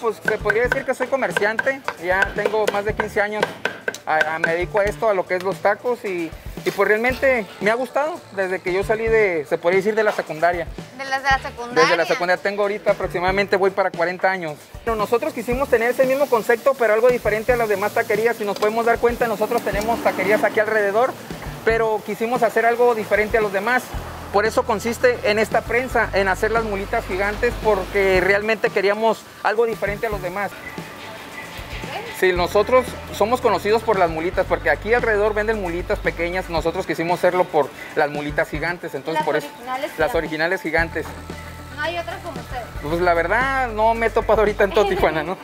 pues se podría decir que soy comerciante. Ya tengo más de 15 años. a- a- me dedico a esto, a lo que es los tacos y, y pues realmente me ha gustado desde que yo salí de, se podría decir, de la secundaria. De las de la secundaria. Desde la secundaria tengo ahorita aproximadamente, voy para 40 años. Pero nosotros quisimos tener ese mismo concepto, pero algo diferente a las demás taquerías. Si nos podemos dar cuenta, nosotros tenemos taquerías aquí alrededor, pero quisimos hacer algo diferente a los demás. Por eso consiste en esta prensa, en hacer las mulitas gigantes, porque realmente queríamos algo diferente a los demás. Sí, nosotros somos conocidos por las mulitas, porque aquí alrededor venden mulitas pequeñas, nosotros quisimos hacerlo por las mulitas gigantes, entonces Las por eso originales las originales gigantes. No hay otras como ustedes. Pues la verdad no me he topado ahorita en todo Tijuana, ¿no?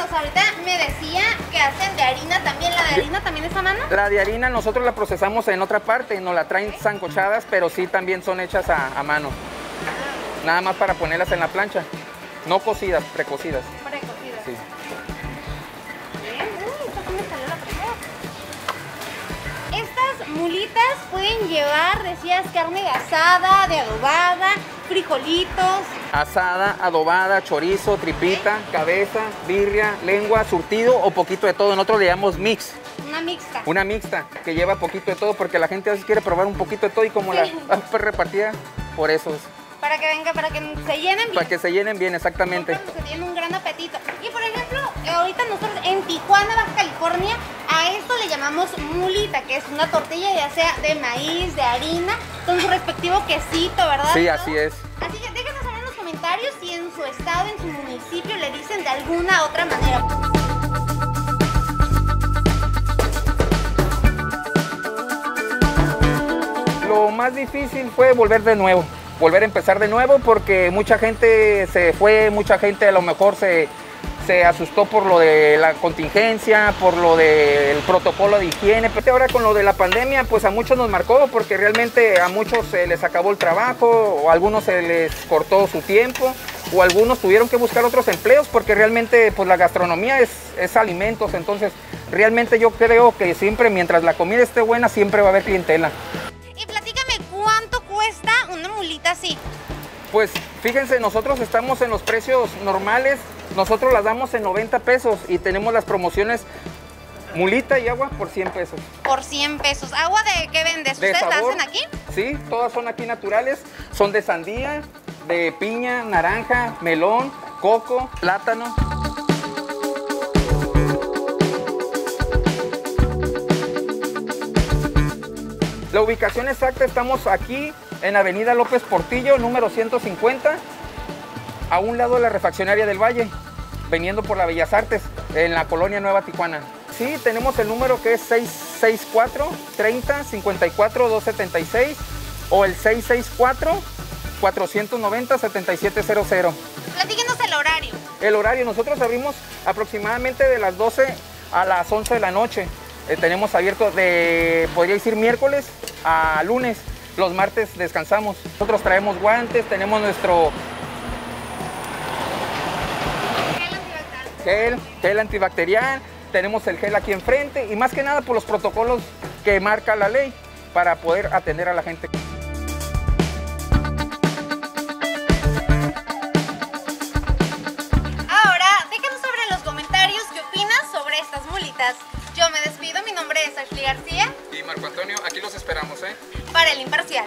Ahorita me decía que hacen de harina también. ¿La de harina también es a mano? La de harina nosotros la procesamos en otra parte, nos la traen sancochadas, pero sí también son hechas a, a mano. Nada más para ponerlas en la plancha. No cocidas, precocidas. Precocida. Sí. Mulitas pueden llevar, decías, carne de asada, de adobada, frijolitos. Asada, adobada, chorizo, tripita, cabeza, birria, lengua, surtido o poquito de todo. Nosotros le llamamos mix. Una mixta. Una mixta que lleva poquito de todo porque la gente a veces quiere probar un poquito de todo y como Sí. la repartida, por eso es. Para que venga, para que se llenen bien. Para que se llenen bien, exactamente. Se tienen un gran apetito. Y por ejemplo, ahorita nosotros en Tijuana, Baja California, a esto le llamamos mulita, que es una tortilla ya sea de maíz, de harina, con su respectivo quesito, ¿verdad? Sí, así es. Así que déjenos saber en los comentarios si en su estado, en su municipio le dicen de alguna otra manera. Lo más difícil fue volver de nuevo, volver a empezar de nuevo porque mucha gente se fue, mucha gente a lo mejor se, se asustó por lo de la contingencia, por lo del protocolo de higiene. Pero ahora con lo de la pandemia, pues a muchos nos marcó porque realmente a muchos se les acabó el trabajo o a algunos se les cortó su tiempo o algunos tuvieron que buscar otros empleos porque realmente pues la gastronomía es, es alimentos, entonces realmente yo creo que siempre mientras la comida esté buena siempre va a haber clientela. Y platícame, ¿cuánto cuesta una mulita así? Pues fíjense, nosotros estamos en los precios normales, nosotros las damos en 90 pesos y tenemos las promociones mulita y agua por 100 pesos. Por 100 pesos. ¿Agua de qué vendes? De ¿Ustedes la hacen aquí? Sí, todas son aquí naturales, son de sandía, de piña, naranja, melón, coco, plátano. La ubicación exacta estamos aquí en Avenida López Portillo, número 150, a un lado de la refaccionaria del Valle, veniendo por la Bellas Artes, en la colonia Nueva Tijuana. Sí, tenemos el número que es 664 30 54 276 o el 664 490 7700. Platíquenos el horario. El horario, nosotros abrimos aproximadamente de las 12 a las 11 de la noche. Eh, tenemos abierto de, podría decir, miércoles a lunes. Los martes descansamos. Nosotros traemos guantes, tenemos nuestro gel, gel antibacterial, tenemos el gel aquí enfrente y más que nada por los protocolos que marca la ley para poder atender a la gente. Ahora, déjanos saber en los comentarios qué opinas sobre estas mulitas. Yo me despido, mi nombre es Ashley García, Y Marco Antonio, aquí los esperamos, ¿eh? para el Imparcial.